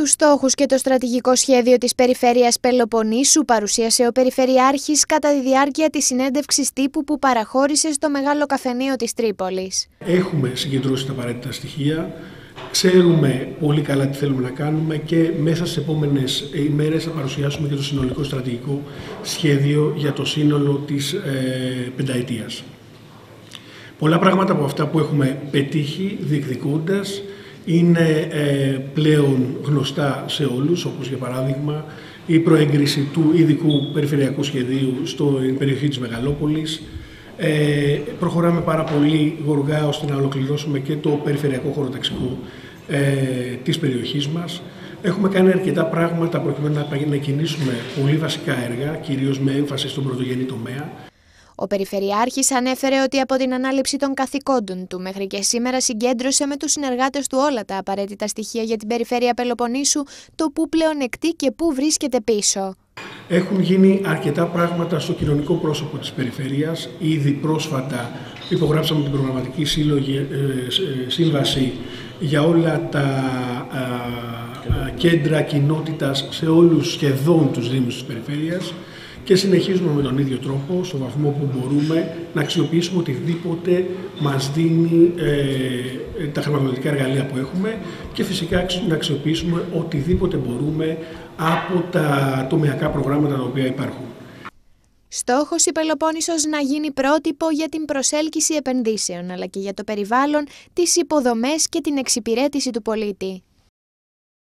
Τους στόχους και το στρατηγικό σχέδιο της Περιφέρειας Πελοποννήσου παρουσίασε ο Περιφερειάρχης κατά τη διάρκεια της συνέντευξης τύπου που παραχώρησε στο μεγάλο καφενείο της Τρίπολης. Έχουμε συγκεντρώσει τα απαραίτητα στοιχεία. Ξέρουμε πολύ καλά τι θέλουμε να κάνουμε και μέσα στις επόμενες ημέρες θα παρουσιάσουμε και το συνολικό στρατηγικό σχέδιο για το σύνολο της ε, πενταετίας. Πολλά πράγματα από αυτά που έχουμε πετύχει διεκδικώντας είναι ε, πλέον γνωστά σε όλους, όπως για παράδειγμα η προέγκριση του ειδικού περιφερειακού σχεδίου στην περιοχή της Μεγαλόπολης. Ε, προχωράμε πάρα πολύ γοργά ώστε να ολοκληρώσουμε και το περιφερειακό χωροταξικό ε, της περιοχής μας. Έχουμε κάνει αρκετά πράγματα προκειμένου να κινήσουμε πολύ βασικά έργα, κυρίως με έμφαση στον πρωτογενή τομέα. Ο Περιφερειάρχης ανέφερε ότι από την ανάληψη των καθηκόντων του μέχρι και σήμερα συγκέντρωσε με τους συνεργάτες του όλα τα απαραίτητα στοιχεία για την περιφέρεια Πελοποννήσου, το που πλεονεκτεί και που βρίσκεται πίσω. Έχουν γίνει αρκετά πράγματα στο κοινωνικό πρόσωπο της περιφέρειας. Ήδη πρόσφατα υπογράψαμε την προγραμματική σύλλογη, ε, ε, σύμβαση για όλα τα κέντρα κοινότητας σε όλους σχεδόν τους δήμους της περιφέρειας και συνεχίζουμε με τον ίδιο τρόπο, στο βαθμό που μπορούμε, να αξιοποιήσουμε οτιδήποτε μας δίνει ε, τα χρηματοδοτικά εργαλεία που έχουμε και φυσικά να αξιοποιήσουμε οτιδήποτε μπορούμε από τα τομεακά προγράμματα τα οποία υπάρχουν. Στόχος η Πελοπόννησος να γίνει πρότυπο για την προσέλκυση επενδύσεων αλλά και για το περιβάλλον, τις υποδομές και την εξυπηρέτηση του πολίτη.